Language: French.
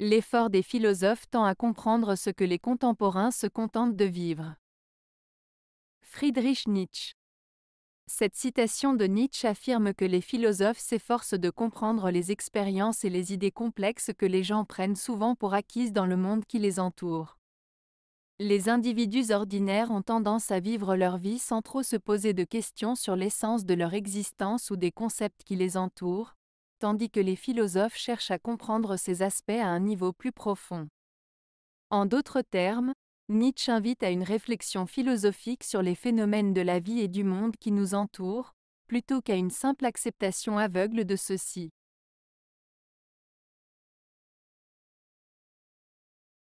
L'effort des philosophes tend à comprendre ce que les contemporains se contentent de vivre. Friedrich Nietzsche Cette citation de Nietzsche affirme que les philosophes s'efforcent de comprendre les expériences et les idées complexes que les gens prennent souvent pour acquises dans le monde qui les entoure. Les individus ordinaires ont tendance à vivre leur vie sans trop se poser de questions sur l'essence de leur existence ou des concepts qui les entourent, tandis que les philosophes cherchent à comprendre ces aspects à un niveau plus profond. En d'autres termes, Nietzsche invite à une réflexion philosophique sur les phénomènes de la vie et du monde qui nous entourent, plutôt qu'à une simple acceptation aveugle de ceux-ci.